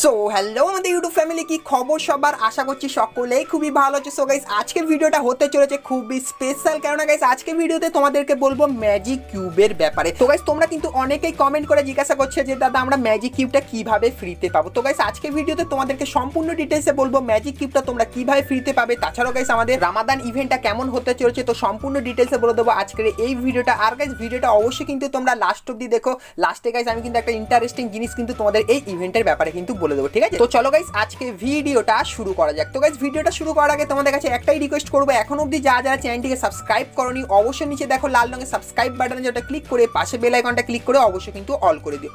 So hello আমাদের YouTube family কি খবর সবার? আশা করছি সকলেই খুবই ভালো হচ্ছে সো গাইস আজকে ভিডিওটা হতে চলেছে খুবই স্পেশাল কেননা গাইস আজকের ভিডিওতে তোমাদেরকে বলব ম্যাজিক কিউবের ব্যাপারে। তো গাইস তোমরা কিন্তু অনেকেই কমেন্ট করে জিজ্ঞাসা করছে যে, দাদা, আমরা ম্যাজিক কিউবটা কীভাবে ফ্রিতে পাবো? তো গাইস আজকে ভিডিওতে তোমাদেরকে সম্পূর্ণ ডিটেলসে বলব ম্যাজিক কিউবটা তোমরা কীভাবে ফ্রিতে পাবে। তাছাড়াও গাইস আমাদের রামাদান ইভেন্টটা কেমন হতে চলেছে, তো সম্পূর্ণ ডিটেলসে বলে দেবো আজকের এই ভিডিওটা। আর গাইস ভিডিওটা অবশ্যই কিন্তু তোমরা লাস্ট অব্দি দেখো। লাস্টে গাইস আমি কিন্তু একটা ইন্টারেস্টিং জিনিস কিন্তু তোমাদের এই ইভেন্টের ব্যাপারে কিন্তু বলে দেবো, ঠিক আছে? তো চলো গাইস আজকে ভিডিওটা শুরু করা যাক। তো গাইস ভিডিওটা শুরু করার আগে তোমাদের কাছে একটাই রিকোয়েস্ট করব, এখন অব্দি যা যারা চ্যানেলটিকে সাবস্ক্রাইব করনি, অবশ্যই নিচে দেখো লাল রঙের সাবস্ক্রাইব বাটনে যেটা ক্লিক করে পাশে বেল আইকনটা ক্লিক করে অবশ্যই কিন্তু অল করে দিও।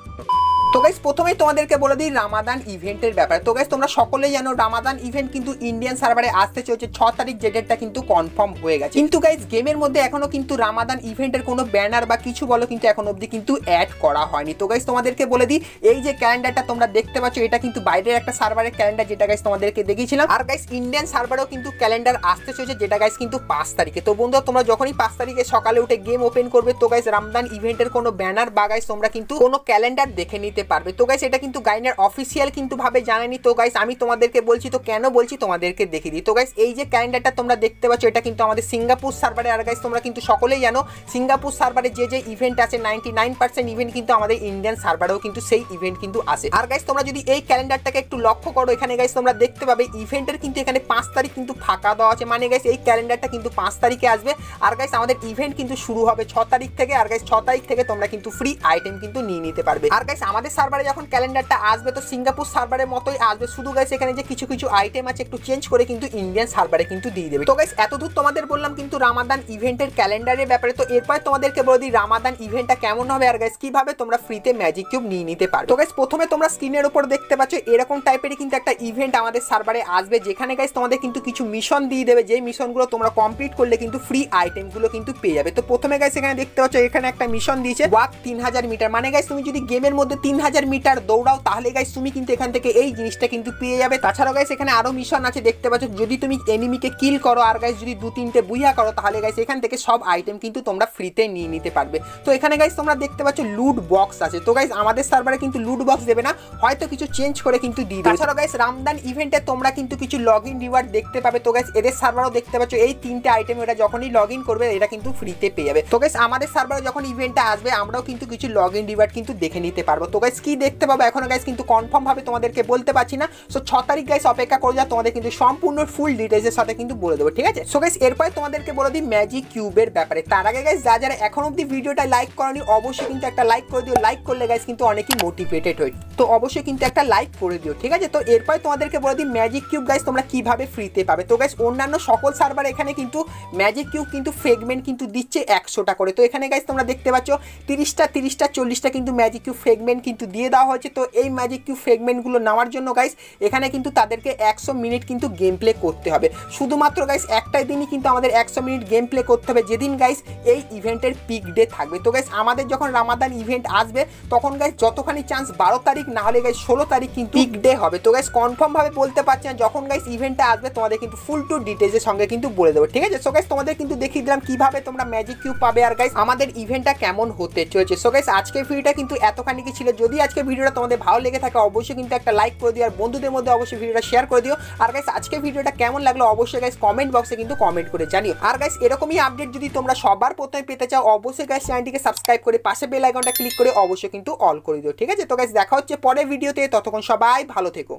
তো গাইস প্রথমেই তোমাদেরকে বলে দিই রামাদান ইভেন্টের ব্যাপারে। তো গাইস তোমরা সকলেই জানো রামাদান ইভেন্ট কিন্তু ইন্ডিয়ান সার্ভারে আসতে চলছে। ছ তারিখ যে ডেটটা কিন্তু কনফার্ম হয়ে গেছে। কিন্তু গাইস গেমের মধ্যে এখনও কিন্তু রামাদান ইভেন্টের কোনো ব্যানার বা কিছু বলো কিন্তু এখন অবধি কিন্তু অ্যাড করা হয়নি। তো গাইস তোমাদেরকে বলে দিই, এই যে ক্যালেন্ডারটা তোমরা দেখতে পাচ্ছ, এটা কিন্তু বাইরের একটা সার্ভারের ক্যালেন্ডার যেটা গাইস তোমাদেরকে দেখিয়েছিলাম। আর গাইস ইন্ডিয়ান সার্ভারেও কিন্তু ক্যালেন্ডার আসতে চলেছে, যেটা গাইস কিন্তু পাঁচ তারিখে। তো বন্ধুরা, তোমরা যখনই পাঁচ তারিখে সকালে উঠে গেম ওপেন করবে, তো গাইস রামদান ইভেন্টের কোনো ব্যানার বা গাইস তোমরা কিন্তু কোনো ক্যালেন্ডার দেখে নিতে পারবে। তো গাইস এটা কিন্তু গাইনার অফিসিয়াল কিন্তু ভাবে জানানি তো গাইস আমি তোমাদেরকে বলছি, তো কেন বলছি তোমাদেরকে দেখিয়ে দিই। তো গাইস এই যে ক্যালেন্ডারটা তোমরা দেখতে পাচ্ছ, এটা কিন্তু আমাদের সিঙ্গাপুর সার্ভারে আর গাইস তোমরা কিন্তু সকলেই জানো, সিঙ্গাপুর সার্ভারে যে যে ইভেন্ট আছে নাইনটি নাইন পার্সেন্ট ইভেন্ট কিন্তু আমাদের ইন্ডিয়ান সার্ভারেও কিন্তু সেই ইভেন্ট কিন্তু আসে। আর গাইস তোমরা যদি এই ক্যালেন্ডারটাকে একটু লক্ষ্য করো, এখানে গাইস তোমরা দেখতে পাবে ইভেন্টের কিন্তু এখানে পাঁচ তারিখ কিন্তু ফাঁকা দেওয়া আছে। মানে গাইস এই ক্যালেন্ডারটা কিন্তু পাঁচ তারিখে আসবে। আর গাইস আমাদের ইভেন্ট কিন্তু শুরু হবে ছ তারিখ থেকে। আর গাইস ছ তারিখ থেকে তোমরা কিন্তু ফ্রি আইটেম কিন্তু নিয়ে নিতে পারবে। আর গাইস আমাদের সার্ভারে যখন ক্যালেন্ডারটা আসবে, তো সিঙ্গাপুর সার্ভারের মতোই আসবে। শুধু গাইস এখানে যে কিছু কিছু আইটেম আছে, একটু চেঞ্জ করে কিন্তু ইন্ডিয়ান সার্ভারে কিন্তু দিয়ে দেবে। তো গাইস এতদূর তোমাদের বললাম কিন্তু রামাদান ইভেন্টের ক্যালেন্ডারের ব্যাপারে, তো এরপর তোমাদেরকে বলে দিই রামাদান ইভেন্টটা কেমন হবে আর গাইস কীভাবে তোমরা ফ্রিতে ম্যাজিক কিউব নিয়ে নিতে পারো তো গাইস প্রথমে তোমরা স্ক্রিনের উপর দেখতে পাচ্ছ, এরকম টাইপেরই কিন্তু একটা ইভেন্ট আমাদের সার্ভারে আসবে, যেখানে গাইস তোমাদের কিন্তু কিছু মিশন দিয়ে দেবে। যে মিশনগুলো তোমরা কমপ্লিট করলে কিন্তু ফ্রি আইটেমগুলো কিন্তু পেয়ে যাবে। তো প্রথমে গাইস এখানে দেখতে পাচ্ছ, এখানে একটা মিশন দিয়েছে, ওয়াক তিন হাজার মিটার। মানে গাইস তুমি যদি গেমের মধ্যে তিন হাজার মিটার দৌড়াও, তাহলে গাইস তুমি কিন্তু এখান থেকে এই জিনিসটা কিন্তু পেয়ে যাবে। তাছাড়াও গাইস এখানে আরও মিশন আছে, দেখতে পাচ্ছ, যদি তুমি এনিমিকে কিল করো আর গাইস যদি দু তিনটে বুইয়া করো, তাহলে গাইস এখান থেকে সব আইটেম কিন্তু তোমরা ফ্রিতে নিয়ে নিতে পারবে। তো এখানে গাইস তোমরা দেখতে পাচ্ছ লুট বক্স আছে। তো গাইস আমাদের সার্ভারে কিন্তু লুট বক্স দেবে না, হয়তো কিছু চেঞ্জ করে কিন্তু দিয়ে তাছাড়াও গাইস রামদান ইভেন্টে তোমরা কিন্তু কিছু লগ ইন রিওয়ার্ড দেখতে পাবে। তো গাইস এদের সার্ভারও দেখতে পাচ্ছ, এই তিনটে আইটেম এটা যখনই লগ ইন করবে এটা কিন্তু ফ্রিতে পেয়ে যাবে। তো গাইস আমাদের সার্ভারে যখন ইভেন্টটা আসবে, আমরাও কিন্তু কিছু লগ ইন রিওয়ার্ড কিন্তু দেখে নিতে পারব। তো গাইস কি দেখতে পাবো। এখনও গাইস কিন্তু কনফার্ম ভাবে তোমাদেরকে বলতে পারছি না। সো ছ তারিখ গাইস অপেক্ষা করে যা তোমাদের কিন্তু সম্পূর্ণ ফুল ডিটেলসের সাথে কিন্তু বলে দেবো, ঠিক আছে? সো গাইস এরপরে তোমাদেরকে বলে দিই ম্যাজিক কিউবের ব্যাপারে। তার আগে গাইস যা যারা এখন অব্দি ভিডিওটা লাইক করনি, অবশ্যই কিন্তু একটা লাইক করে দিও। লাইক করলে গাইস কিন্তু অনেকই মোটিভেটেড হয় তো অবশ্যই কিন্তু একটা লাইক করে দিও, ঠিক আছে? তো এরপরে তোমাদেরকে বলে দিই ম্যাজিক কিউব গাইস তোমরা কীভাবে ফ্রিতে পাবে? তো গাইস অন্যান্য সকল সার্ভার এখানে কিন্তু ম্যাজিক কিউব কিন্তু ফ্রেগমেন্ট কিন্তু দিচ্ছে একশোটা করে। তো এখানে গাইস তোমরা দেখতে পাচ্ছ, তিরিশটা তিরিশটা, চল্লিশটা কিন্তু ম্যাজিক কিউব ফ্রেগমেন্ট কিন্তু দিয়ে দেওয়া হয়েছে। তো এই ম্যাজিক কিউ ফ্রেগমেন্টগুলো নেওয়ার জন্য গাইস এখানে কিন্তু তাদেরকে একশো মিনিট কিন্তু গেম প্লে করতে হবে। শুধুমাত্র গাইস একটাই দিনই কিন্তু আমাদের একশো মিনিট গেম প্লে করতে হবে। যেদিন গাইস এই ইভেন্টের পিক ডে থাকবে। তো গাইস আমাদের যখন রামাদান ইভেন্ট আসবে তখন গাইস যতখানি চান্স বারো তারিখ না হলে গাইস ষোলো তারিখ কিন্তু পিক ডে হবে। তো গাইস কনফার্মভাবে বলতে পারছি না যখন গাইস ইভেন্টটা আসবে তোমাদের কিন্তু ফুল টু ডিটেলসের সঙ্গে কিন্তু বলে দেবো। ঠিক আছে? সো গাইস তোমাদের কিন্তু দেখিয়ে দিলাম কীভাবে তোমরা ম্যাজিক কিউ পাবে। আর গাইস আমাদের ইভেন্টটা কেমন হতে চলেছে। সো গাইস আজকের ভিডিওটা কিন্তু এতখানি কি ছিল যদি আজকে ভিডিওটা তোমাদের ভালো লেগে থাকে, অবশ্যই কিন্তু একটা লাইক করে দিও, আর বন্ধুদের মধ্যে অবশ্যই ভিডিওটা শেয়ার করে দিও। আর গাইস আজকে ভিডিওটা কেমন লাগল অবশ্যই গাইস কমেন্ট বক্সে কিন্তু কমেন্ট করে জানিও। আর গাইস এরকমই আপডেট যদি তোমরা সবার প্রথমে পেতে চাও, অবশ্যই গাইস চ্যানেলটিকে সাবস্ক্রাইব করে পাশে বেল আইকনটা ক্লিক করে অবশ্যই কিন্তু অল করে দিও, ঠিক আছে? তো গাইস দেখা হচ্ছে পরের ভিডিওতে ততক্ষণ সবাই ভালো থেকো।